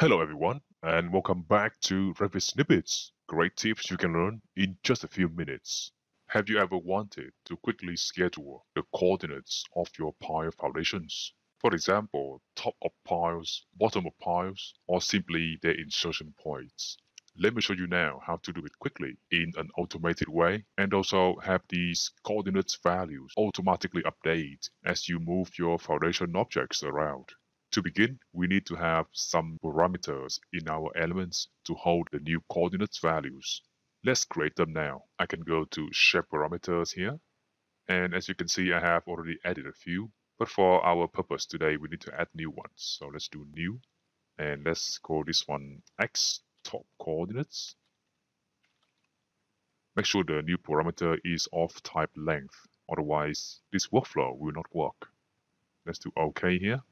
Hello everyone, and welcome back to Revit Snippets. Great tips you can learn in just a few minutes. Have you ever wanted to quickly schedule the coordinates of your pile foundations? For example, top of piles, bottom of piles, or simply their insertion points. Let me show you now how to do it quickly in an automated way and also have these coordinates values automatically update as you move your foundation objects around. To begin, we need to have some parameters in our elements to hold the new coordinates values. Let's create them now. I can go to shared parameters here. And as you can see, I have already added a few. But for our purpose today, we need to add new ones. So let's do new. And let's call this one x top coordinates. Make sure the new parameter is of type length, otherwise this workflow will not work. Let's do OK here,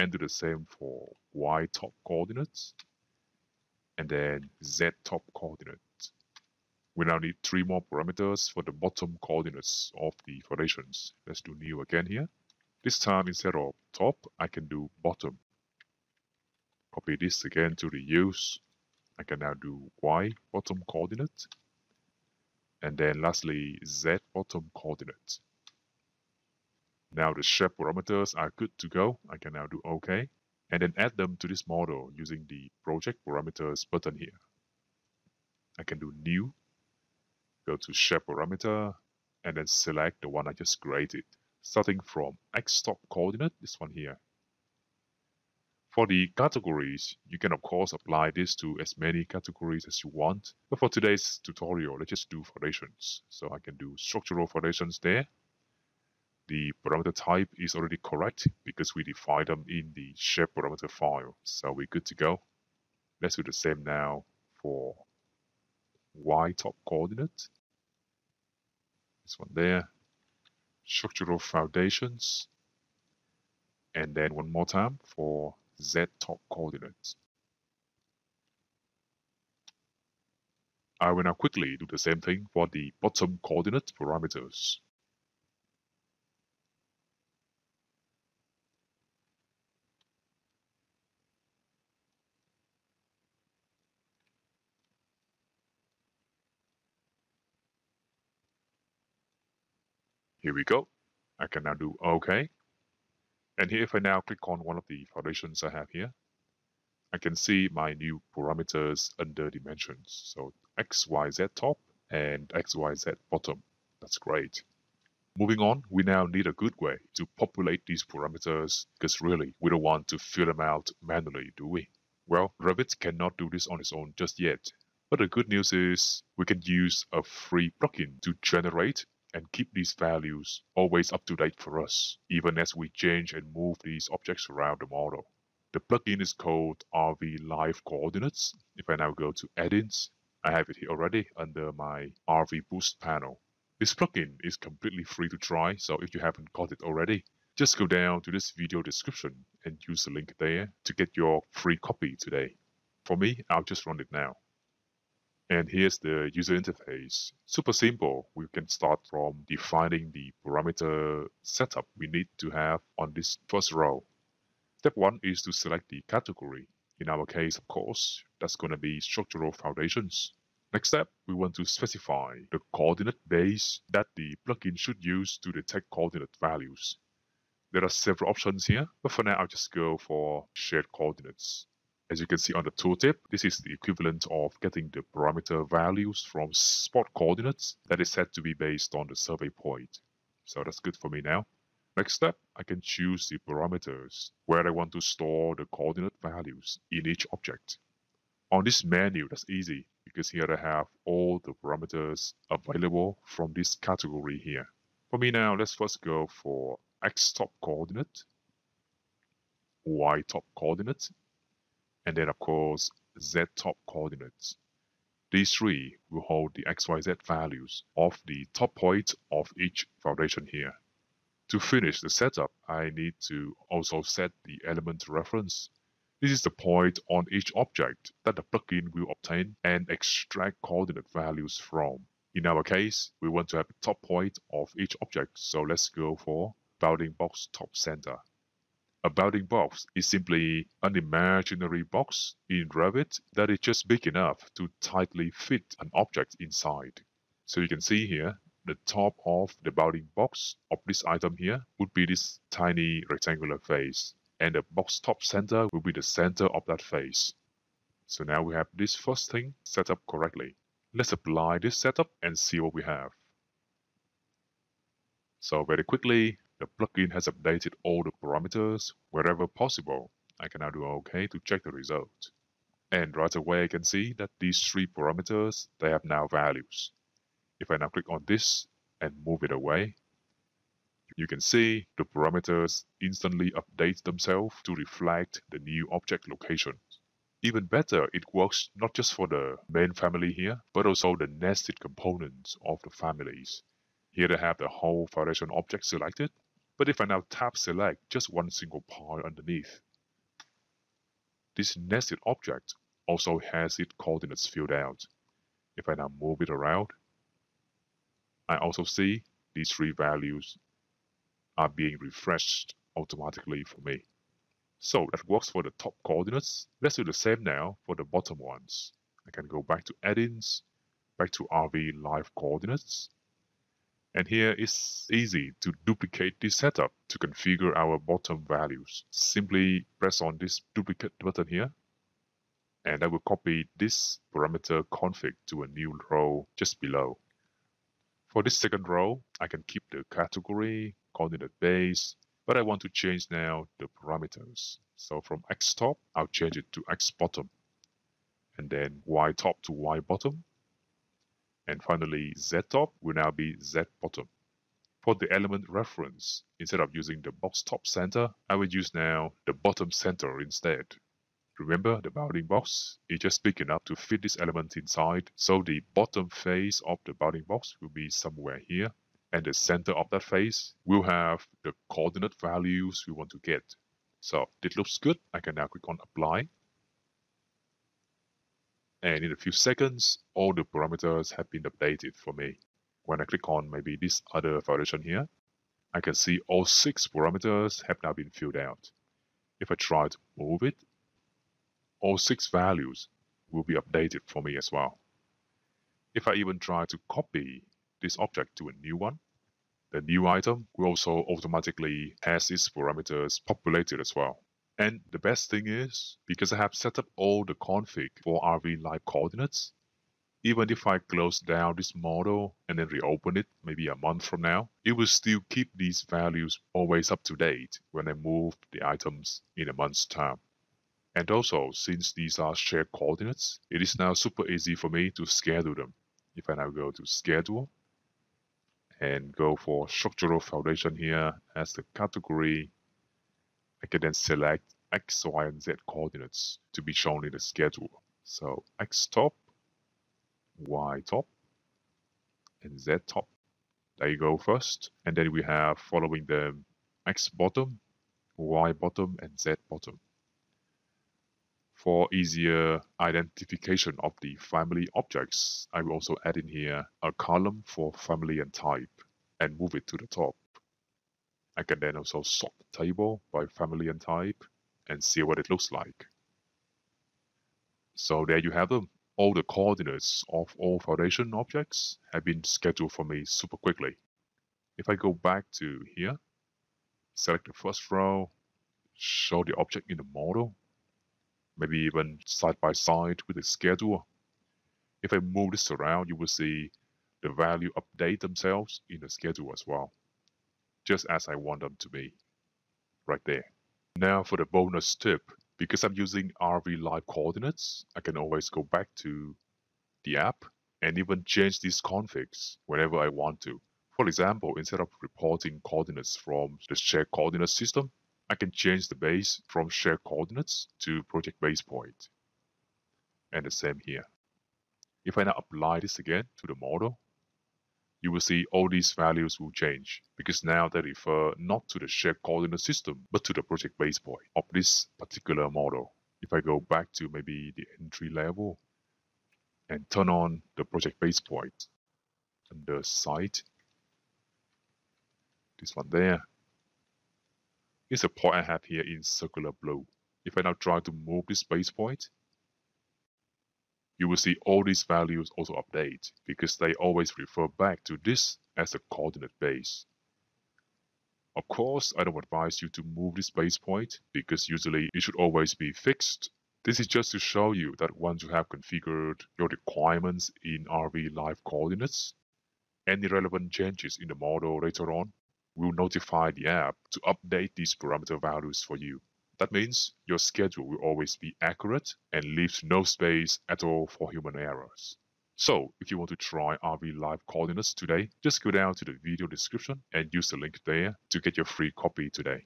and do the same for y top coordinates, and then z top coordinates. We now need three more parameters for the bottom coordinates of the foundations. Let's do new again here. This time instead of top, I can do bottom. Copy this again to the use I can now do y bottom coordinate and then lastly z bottom coordinate. Now the shared parameters are good to go. I can now do OK and then add them to this model using the project parameters button here. I can do new, go to shared parameter and then select the one I just created starting from x top coordinate, this one here. For the categories, you can of course apply this to as many categories as you want. But for today's tutorial, let's just do foundations. So I can do structural foundations there. The parameter type is already correct because we defined them in the shared parameter file. So we're good to go. Let's do the same now for y top coordinate. This one there. Structural foundations. And then one more time for z top coordinate. I will now quickly do the same thing for the bottom coordinate parameters. Here we go. I can now do OK. And here, if I now click on one of the foundations I have here, I can see my new parameters under dimensions. So X, Y, Z top and X, Y, Z bottom. That's great. Moving on, we now need a good way to populate these parameters because really we don't want to fill them out manually, do we? Well, Revit cannot do this on its own just yet. But the good news is we can use a free plugin to generate and keep these values always up to date for us, even as we change and move these objects around the model. The plugin is called RV Live Coordinates. If I now go to Add-ins, I have it here already under my RV Boost panel. This plugin is completely free to try, so if you haven't got it already, just go down to this video description and use the link there to get your free copy today. For me, I'll just run it now. And here's the user interface. Super simple. We can start from defining the parameter setup we need to have on this first row. Step one is to select the category. In our case, of course, that's going to be structural foundations. Next step, we want to specify the coordinate base that the plugin should use to detect coordinate values. There are several options here, but for now I'll just go for shared coordinates. As you can see on the tooltip, this is the equivalent of getting the parameter values from spot coordinates that is set to be based on the survey point. So that's good for me now. Next step, I can choose the parameters where I want to store the coordinate values in each object. On this menu, that's easy because here I have all the parameters available from this category here. For me now, let's first go for x top coordinate, y top coordinate, and then of course z top coordinates. These three will hold the xyz values of the top point of each foundation here. To finish the setup, I need to also set the element reference. This is the point on each object that the plugin will obtain and extract coordinate values from. In our case, we want to have the top point of each object, so let's go for bounding box top center. A bounding box is simply an imaginary box in Revit that is just big enough to tightly fit an object inside. So you can see here, the top of the bounding box of this item here would be this tiny rectangular face. And the box top center will be the center of that face. So now we have this first thing set up correctly. Let's apply this setup and see what we have. So very quickly, the plugin has updated all the parameters wherever possible. I can now do OK to check the result. And right away I can see that these three parameters, they have now values. If I now click on this and move it away, you can see the parameters instantly update themselves to reflect the new object location. Even better, it works not just for the main family here, but also the nested components of the families. Here I have the whole foundation object selected, but if I now tap select just one single part underneath, this nested object also has its coordinates filled out. If I now move it around, I also see these three values are being refreshed automatically for me. So that works for the top coordinates. Let's do the same now for the bottom ones. I can go back to add-ins, back to RV live coordinates. And here it's easy to duplicate this setup to configure our bottom values. Simply press on this duplicate button here. And I will copy this parameter config to a new row just below. For this second row, I can keep the category, coordinate base, but I want to change now the parameters. So from X top, I'll change it to X bottom, and then Y top to Y bottom. And finally, Z top will now be Z bottom. For the element reference, instead of using the box top center, I will use now the bottom center instead. Remember, the bounding box is just big enough to fit this element inside, so the bottom face of the bounding box will be somewhere here, and the center of that face will have the coordinate values we want to get. So it looks good. I can now click on apply. And in a few seconds, all the parameters have been updated for me. When I click on maybe this other foundation here, I can see all six parameters have now been filled out. If I try to move it, all six values will be updated for me as well. If I even try to copy this object to a new one, the new item will also automatically has its parameters populated as well. And the best thing is, because I have set up all the config for RV Live coordinates, even if I close down this model and then reopen it maybe a month from now, it will still keep these values always up to date when I move the items in a month's time. And also, since these are shared coordinates, it is now super easy for me to schedule them. If I now go to schedule and go for structural foundation here as the category, I can then select X, Y, and Z coordinates to be shown in the schedule. So X top, Y top, and Z top. There you go first. And then we have following them X bottom, Y bottom, and Z bottom. For easier identification of the family objects, I will also add in here a column for family and type and move it to the top. I can then also sort the table by family and type and see what it looks like. So there you have them. All the coordinates of all foundation objects have been scheduled for me super quickly. If I go back to here, select the first row, show the object in the model, maybe even side by side with the schedule. If I move this around, you will see the value update themselves in the schedule as well, just as I want them to be, right there. Now for the bonus tip, because I'm using RV Live coordinates, I can always go back to the app and even change these configs whenever I want to. For example, instead of reporting coordinates from the shared coordinate system, I can change the base from shared coordinates to project base point. And the same here. If I now apply this again to the model, you will see all these values will change because now they refer not to the shared coordinate system, but to the project base point of this particular model. If I go back to maybe the entry level and turn on the project base point under site, this one there, Here's a point I have here in circular blue. If I now try to move this base point, you will see all these values also update because they always refer back to this as a coordinate base. Of course, I don't advise you to move this base point because usually it should always be fixed. This is just to show you that once you have configured your requirements in RV Live Coordinates, any relevant changes in the model later on will notify the app to update these parameter values for you. That means your schedule will always be accurate and leaves no space at all for human errors. So if you want to try RV Live Coordinates today, just go down to the video description and use the link there to get your free copy today.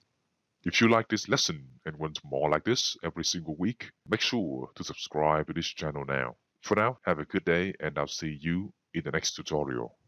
If you like this lesson and want more like this every single week, make sure to subscribe to this channel now. For now, have a good day and I'll see you in the next tutorial.